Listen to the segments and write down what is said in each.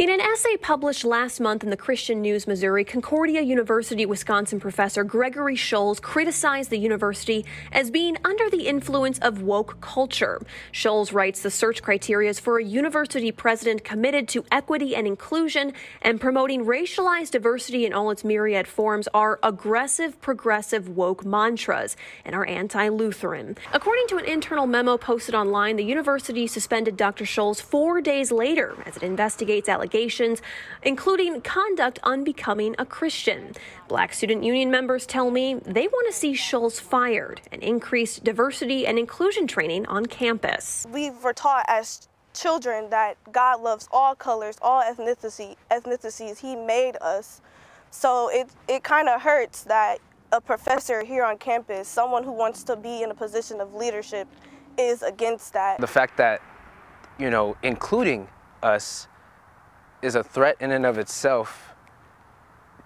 In an essay published last month in the Christian News Missouri, Concordia University Wisconsin professor Gregory Schulz criticized the university as being under the influence of woke culture. Schulz writes the search criteria for a university president committed to equity and inclusion and promoting racialized diversity in all its myriad forms are aggressive, progressive, woke mantras and are anti Lutheran. According to an internal memo posted online, the university suspended Dr. Schulz four days later as it investigates allegations allegations, including conduct unbecoming a Christian. Black Student Union members tell me they want to see Schulz fired and increase diversity and inclusion training on campus. We were taught as children that God loves all colors, all ethnicity, ethnicities. He made us. So it, it kind of hurts that a professor here on campus, someone who wants to be in a position of leadership, is against that. The fact that, you know, including us is a threat in and of itself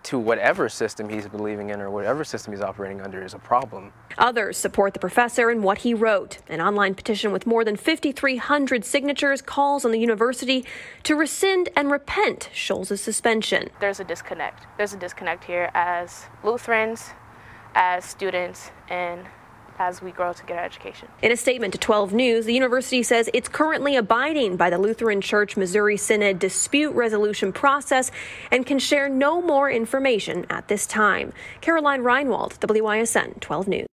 to whatever system he's believing in or whatever system he's operating under is a problem. Others support the professor and what he wrote. An online petition with more than 5,300 signatures calls on the university to rescind and repent Schulz' suspension. There's a disconnect. There's a disconnect here as Lutherans, as students, and as we grow to get our education. In a statement to 12 News, the university says it's currently abiding by the Lutheran Church Missouri Synod dispute resolution process and can share no more information at this time. Caroline Reinwald, WISN 12 News.